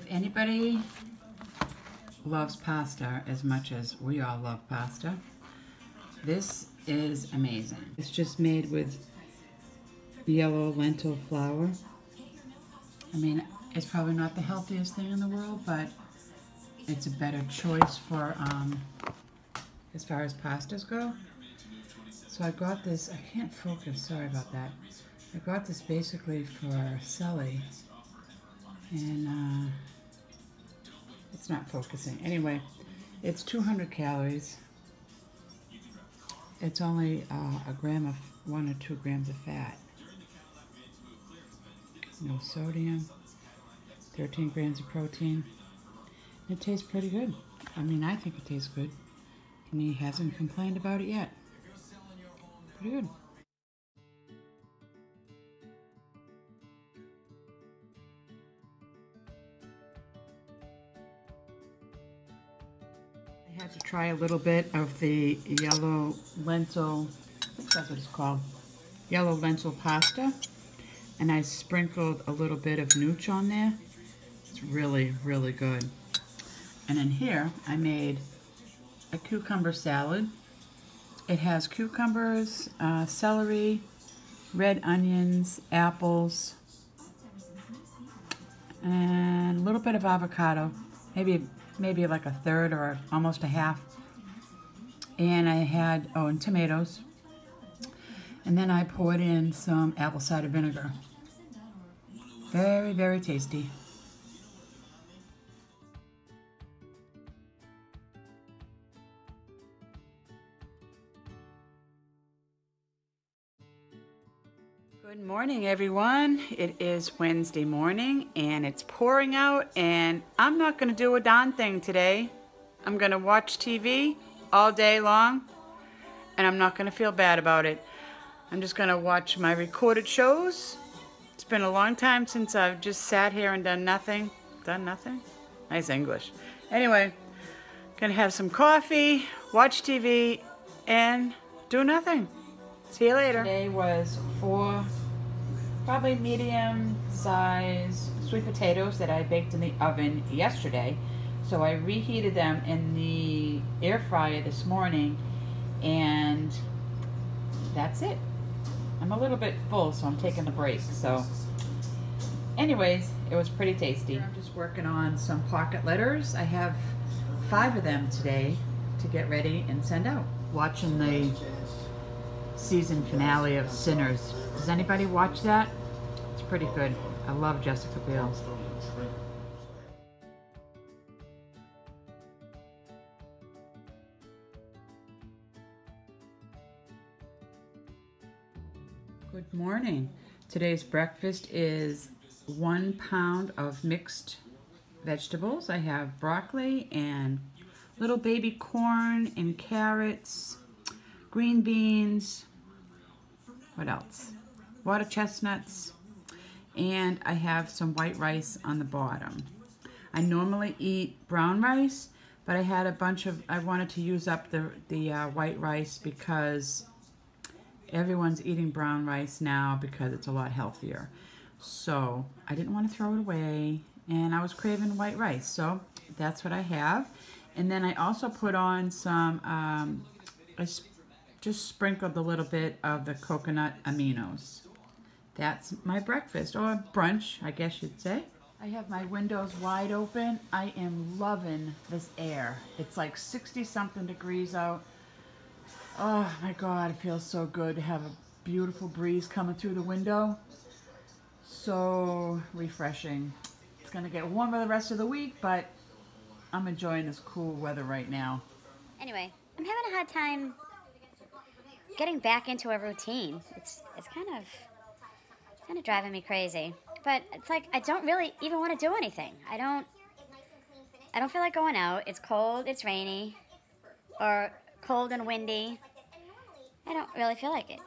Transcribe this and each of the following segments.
If anybody loves pasta as much as we all love pasta, this is amazing. It's just made with yellow lentil flour. I mean, it's probably not the healthiest thing in the world, but it's a better choice for um, as far as pastas go. So I got this, I can't focus, sorry about that. I got this basically for Sally, and uh, it's not focusing. Anyway, it's 200 calories. It's only uh, a gram of, one or two grams of fat. No sodium, 13 grams of protein. It tastes pretty good. I mean, I think it tastes good. And he hasn't complained about it yet. Pretty good. Try a little bit of the yellow lentil, that's what it's called, yellow lentil pasta. And I sprinkled a little bit of nooch on there. It's really, really good. And in here, I made a cucumber salad. It has cucumbers, uh, celery, red onions, apples, and a little bit of avocado. Maybe maybe like a third or almost a half. And I had, oh, and tomatoes. And then I poured in some apple cider vinegar. Very, very tasty. Morning, everyone. It is Wednesday morning and it's pouring out, and I'm not going to do a darn thing today. I'm going to watch TV all day long, and I'm not going to feel bad about it. I'm just going to watch my recorded shows. It's been a long time since I've just sat here and done nothing. Done nothing? Nice English. Anyway, gonna have some coffee, watch TV, and do nothing. See you later. Today was four, probably medium size sweet potatoes that I baked in the oven yesterday. So I reheated them in the air fryer this morning and that's it. I'm a little bit full, so I'm taking the break. So anyways, it was pretty tasty. I'm just working on some pocket letters. I have five of them today to get ready and send out. Watching the season finale of Sinners. Does anybody watch that? Pretty good. I love Jessica Biel. Good morning. Today's breakfast is one pound of mixed vegetables. I have broccoli and little baby corn and carrots, green beans, what else? Water chestnuts, and I have some white rice on the bottom. I normally eat brown rice, but I had a bunch of, I wanted to use up the, the uh, white rice because everyone's eating brown rice now because it's a lot healthier. So I didn't want to throw it away and I was craving white rice. So that's what I have. And then I also put on some, um, I just sprinkled a little bit of the coconut aminos. That's my breakfast, or brunch, I guess you'd say. I have my windows wide open. I am loving this air. It's like 60 something degrees out. Oh my God, it feels so good to have a beautiful breeze coming through the window. So refreshing. It's gonna get warmer the rest of the week, but I'm enjoying this cool weather right now. Anyway, I'm having a hard time getting back into a routine. It's it's kind of kind of driving me crazy. But it's like I don't really even want to do anything. I don't I don't feel like going out. It's cold, it's rainy, or cold and windy. I don't really feel like it.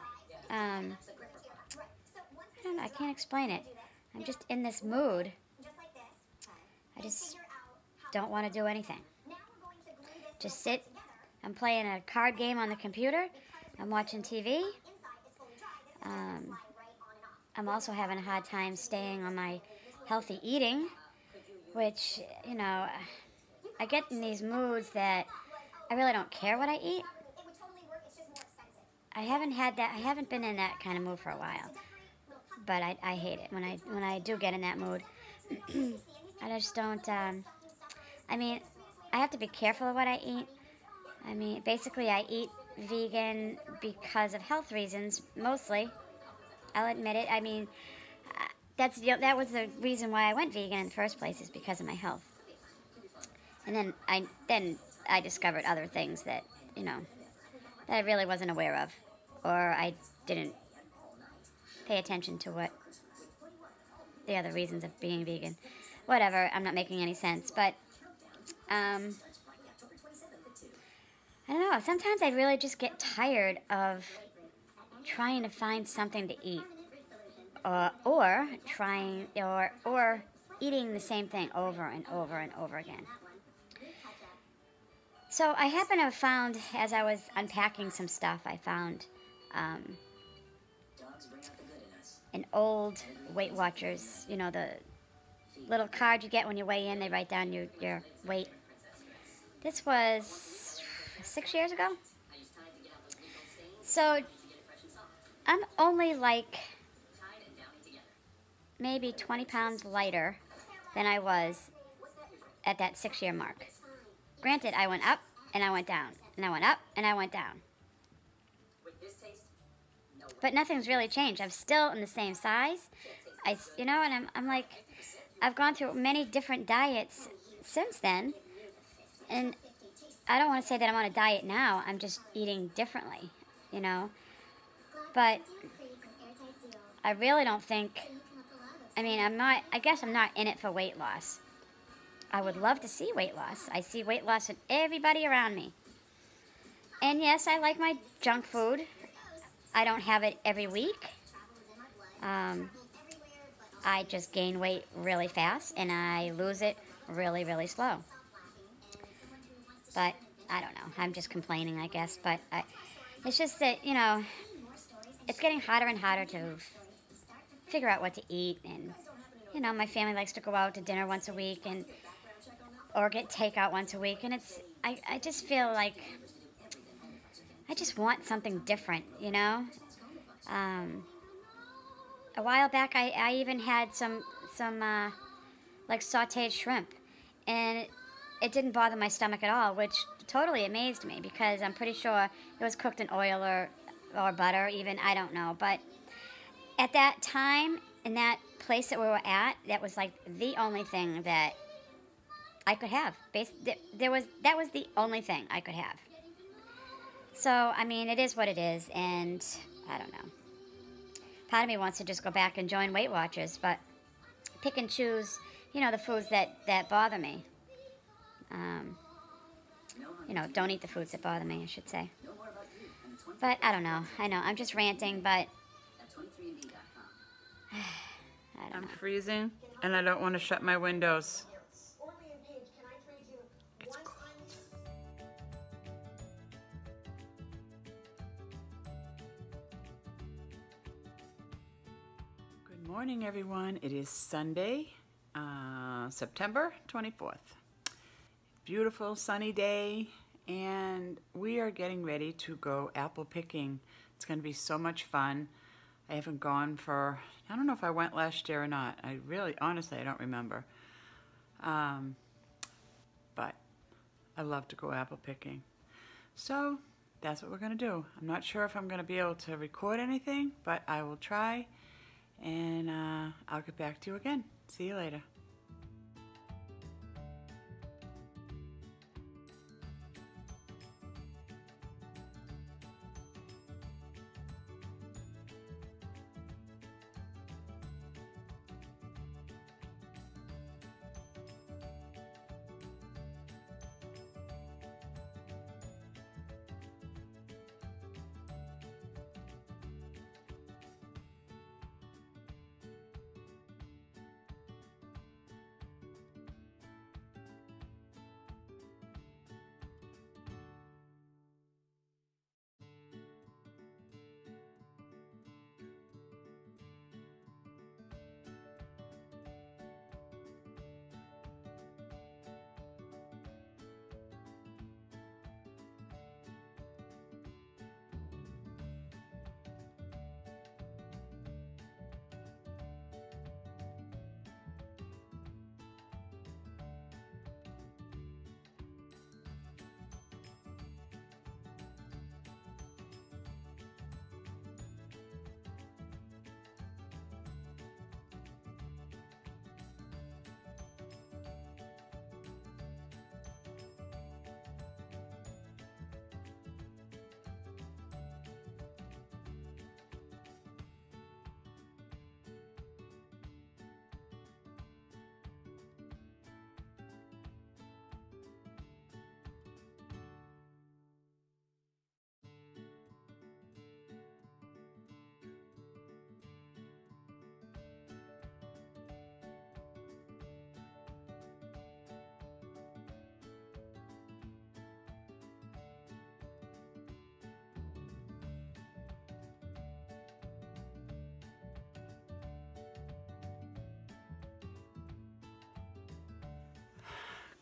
Um, I, don't know, I can't explain it. I'm just in this mood. I just don't want to do anything. Just sit. I'm playing a card game on the computer. I'm watching TV. Um, I'm also having a hard time staying on my healthy eating. which, you know, I get in these moods that I really don't care what I eat. It would totally work, it's just more expensive. I haven't had that. I haven't been in that kind of mood for a while, but I, I hate it when I when I do get in that mood. I just don't. Um, I mean, I have to be careful of what I eat. I mean, basically, I eat vegan because of health reasons mostly. I'll admit it. I mean, uh, that's the, that was the reason why I went vegan in the first place is because of my health. And then I then I discovered other things that you know that I really wasn't aware of, or I didn't pay attention to what the other reasons of being vegan. Whatever, I'm not making any sense, but um, I don't know. Sometimes I really just get tired of trying to find something to eat, uh, or trying or or eating the same thing over and over and over again. So I happen to have found, as I was unpacking some stuff, I found um, an old Weight Watchers, you know, the little card you get when you weigh in, they write down your, your weight. This was six years ago. So I'm only like maybe 20 pounds lighter than I was at that six year mark. Granted, I went up and I went down, and I went up and I went down. But nothing's really changed. I'm still in the same size. I, you know, and I'm, I'm like, I've gone through many different diets since then, and I don't want to say that I'm on a diet now. I'm just eating differently, you know. But I really don't think. I mean, I'm not. I guess I'm not in it for weight loss. I would love to see weight loss. I see weight loss in everybody around me. And yes, I like my junk food. I don't have it every week. Um, I just gain weight really fast and I lose it really, really slow. But I don't know. I'm just complaining, I guess. But I, it's just that, you know, it's getting hotter and hotter to figure out what to eat. And, you know, my family likes to go out to dinner once a week. And or get takeout once a week. And it's, I, I just feel like I just want something different, you know? Um, a while back, I, I even had some, some uh, like sauteed shrimp. And it, it didn't bother my stomach at all, which totally amazed me because I'm pretty sure it was cooked in oil or, or butter, even, I don't know. But at that time, in that place that we were at, that was like the only thing that I could have. there was that was the only thing I could have. So I mean, it is what it is, and I don't know. Part of me wants to just go back and join Weight Watchers, but pick and choose, you know, the foods that that bother me. Um, you know, don't eat the foods that bother me, I should say. But I don't know. I know I'm just ranting, but I'm know. freezing, and I don't want to shut my windows. Good morning, everyone. It is Sunday, uh, September 24th. Beautiful sunny day, and we are getting ready to go apple picking. It's going to be so much fun. I haven't gone for, I don't know if I went last year or not. I really, honestly, I don't remember. Um, but I love to go apple picking. So that's what we're going to do. I'm not sure if I'm going to be able to record anything, but I will try and uh, I'll get back to you again. See you later.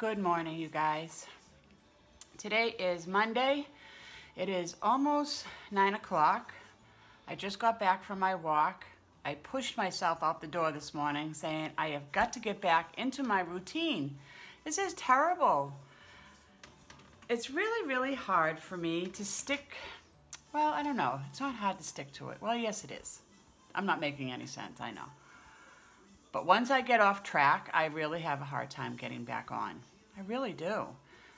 Good morning, you guys. Today is Monday. It is almost nine o'clock. I just got back from my walk. I pushed myself out the door this morning saying I have got to get back into my routine. This is terrible. It's really, really hard for me to stick, well, I don't know. It's not hard to stick to it. Well, yes, it is. I'm not making any sense, I know. But once I get off track, I really have a hard time getting back on. I really do.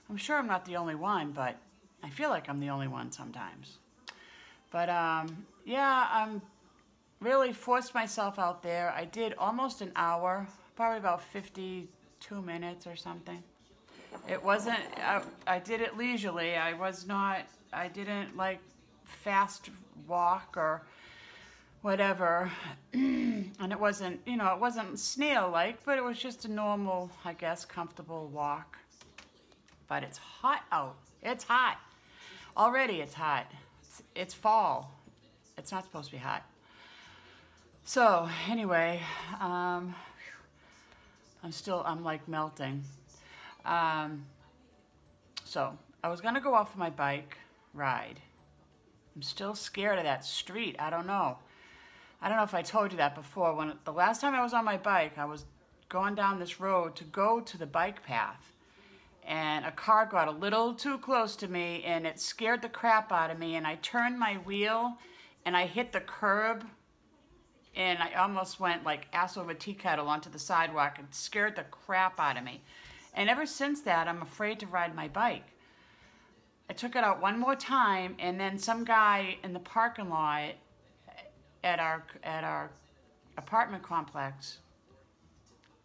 I'm sure I'm not the only one, but I feel like I'm the only one sometimes. But um, yeah, I'm really forced myself out there. I did almost an hour, probably about 52 minutes or something. It wasn't, I, I did it leisurely. I was not, I didn't like fast walk or whatever. and it wasn't, you know, it wasn't snail-like, but it was just a normal, I guess, comfortable walk. But it's hot out. It's hot. Already it's hot. It's, it's fall. It's not supposed to be hot. So anyway, um, I'm still, I'm like melting. Um, so I was gonna go off my bike ride. I'm still scared of that street. I don't know. I don't know if I told you that before. When the last time I was on my bike, I was going down this road to go to the bike path. And a car got a little too close to me and it scared the crap out of me. And I turned my wheel and I hit the curb and I almost went like ass over tea kettle onto the sidewalk and scared the crap out of me. And ever since that, I'm afraid to ride my bike. I took it out one more time, and then some guy in the parking lot at our at our apartment complex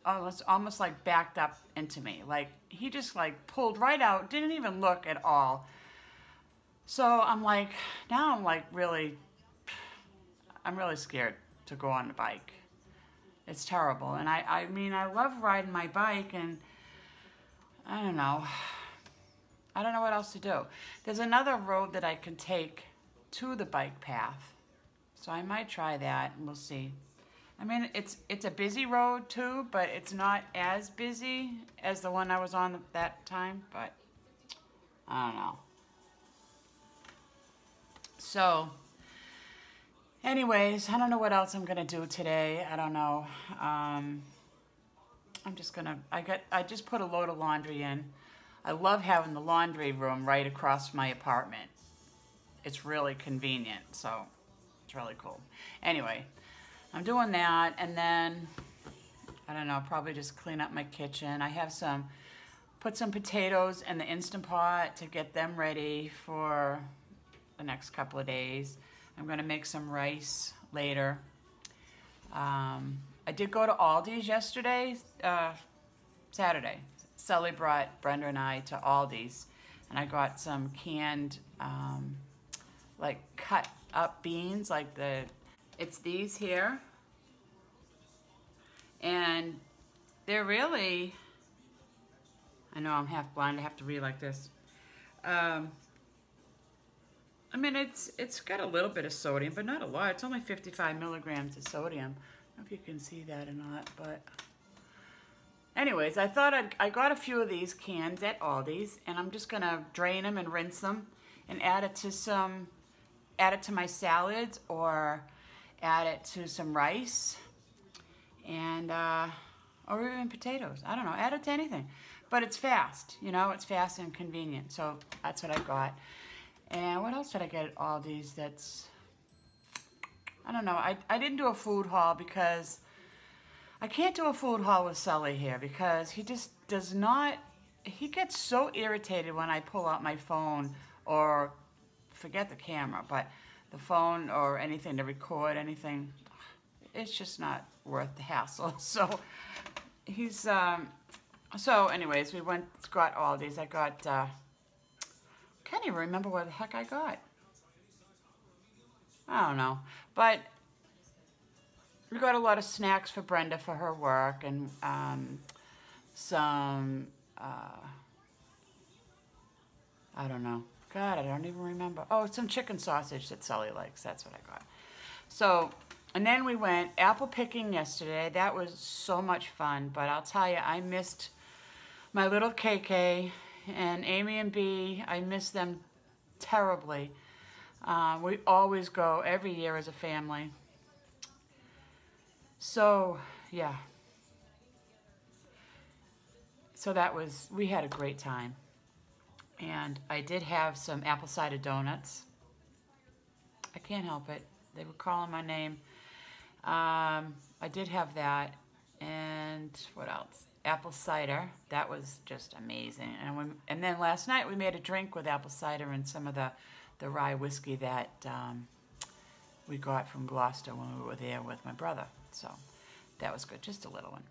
oh, almost almost like backed up into me. Like he just like pulled right out, didn't even look at all. So I'm like, now I'm like really, I'm really scared to go on the bike. It's terrible. And I, I mean, I love riding my bike and I don't know. I don't know what else to do. There's another road that I can take to the bike path. So I might try that and we'll see. I mean, it's it's a busy road too, but it's not as busy as the one I was on that time, but I don't know. So, anyways, I don't know what else I'm gonna do today. I don't know. Um, I'm just gonna, I got, I just put a load of laundry in. I love having the laundry room right across my apartment. It's really convenient, so it's really cool. Anyway, I'm doing that, and then, I don't know, probably just clean up my kitchen. I have some, put some potatoes in the Instant Pot to get them ready for the next couple of days. I'm gonna make some rice later. Um, I did go to Aldi's yesterday, uh, Saturday. Sully brought Brenda and I to Aldi's, and I got some canned, um, like cut up beans, like the, it's these here. And they're really, I know I'm half blind, I have to read like this. Um, I mean, it's it's got a little bit of sodium, but not a lot. It's only 55 milligrams of sodium I don't know if you can see that or not, but anyways, I thought I'd, I got a few of these cans at Aldi's, and I'm just gonna drain them and rinse them and add it to some, add it to my salads or add it to some rice and, uh, or even potatoes. I don't know, add it to anything. But it's fast, you know, it's fast and convenient. So that's what I got. And what else did I get at Aldi's that's I don't know. I, I didn't do a food haul because I can't do a food haul with Sully here because he just does not, he gets so irritated when I pull out my phone or forget the camera, but the phone or anything to record anything, it's just not worth the hassle. So he's, um, so anyways, we went, got all these. I got, uh, can't even remember what the heck I got. I don't know. But we got a lot of snacks for Brenda for her work and um, some, uh, I don't know. God, I don't even remember. Oh, some chicken sausage that Sully likes. That's what I got. So, and then we went apple picking yesterday. That was so much fun. But I'll tell you, I missed my little KK and Amy and B. I miss them terribly. Uh, we always go every year as a family. So, yeah. So that was, we had a great time. And I did have some apple cider donuts. I can't help it. They were calling my name. Um, I did have that. And what else? Apple cider. That was just amazing. And, when, and then last night we made a drink with apple cider and some of the, the rye whiskey that um, we got from Gloucester when we were there with my brother. So that was good. Just a little one.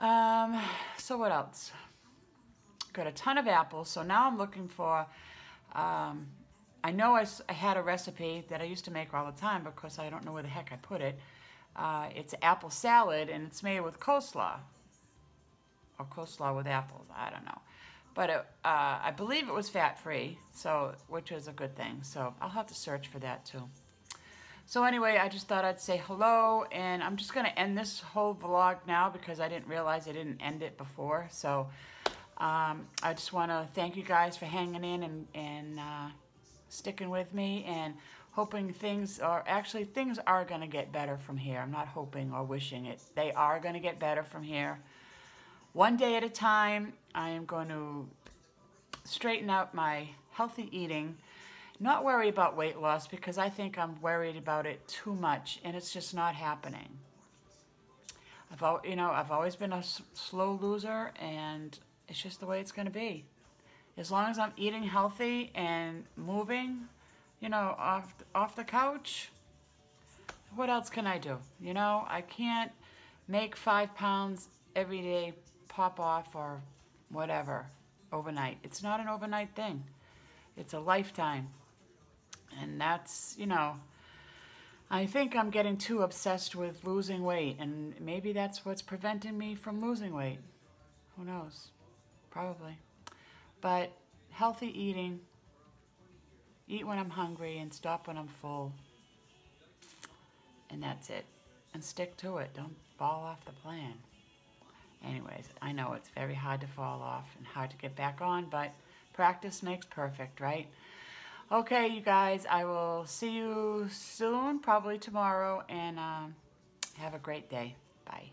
Um, so what else? Got a ton of apples. So now I'm looking for um, I know I, I, had a recipe that I used to make all the time because I don't know where the heck I put it. Uh, it's apple salad and it's made with coleslaw. Or coleslaw with apples, I don't know. But it, uh, I believe it was fat-free, so which is a good thing. So I'll have to search for that too. So anyway, I just thought I'd say hello, and I'm just going to end this whole vlog now because I didn't realize I didn't end it before. So um, I just want to thank you guys for hanging in and, and uh, sticking with me and hoping things are actually things are going to get better from here. I'm not hoping or wishing it. They are going to get better from here. One day at a time, I am going to straighten out my healthy eating. Not worry about weight loss because I think I'm worried about it too much and it's just not happening. I've you know I've always been a slow loser and it's just the way it's going to be as long as I'm eating healthy and moving, you know, off, off the couch, what else can I do? You know, I can't make five pounds every day pop off or whatever overnight. It's not an overnight thing. It's a lifetime. And that's, you know, I think I'm getting too obsessed with losing weight, and maybe that's what's preventing me from losing weight. Who knows? Probably. But healthy eating, eat when I'm hungry and stop when I'm full. And that's it. And stick to it. Don't fall off the plan. Anyways, I know it's very hard to fall off and hard to get back on, but practice makes perfect, right? Okay, you guys, I will see you soon, probably tomorrow, and um, have a great day. Bye.